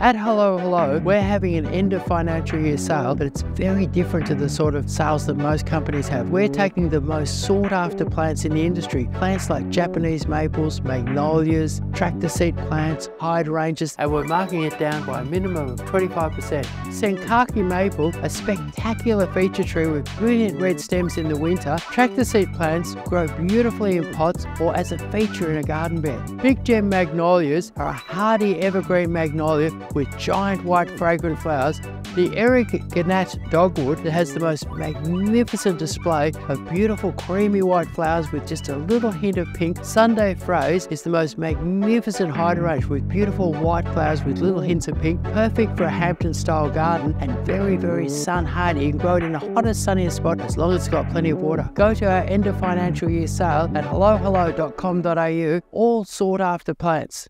At Hello Hello, we're having an end of financial year sale, but it's very different to the sort of sales that most companies have. We're taking the most sought after plants in the industry, plants like Japanese maples, magnolias, tractor seat plants, hydrangeas, and we're marking it down by a minimum of 25%. Sango-kaku maple, a spectacular feature tree with brilliant red stems in the winter, tractor seat plants grow beautifully in pots or as a feature in a garden bed. Big Gem magnolias are a hardy evergreen magnolia with giant white fragrant flowers. The Eric Gannat dogwood has the most magnificent display of beautiful creamy white flowers with just a little hint of pink. Sundae Fraise is the most magnificent hydrangea with beautiful white flowers with little hints of pink. Perfect for a Hampton style garden and very, very sun hardy. You can grow it in the hottest, sunniest spot as long as it's got plenty of water. Go to our end of financial year sale at hellohello.com.au, all sought after plants.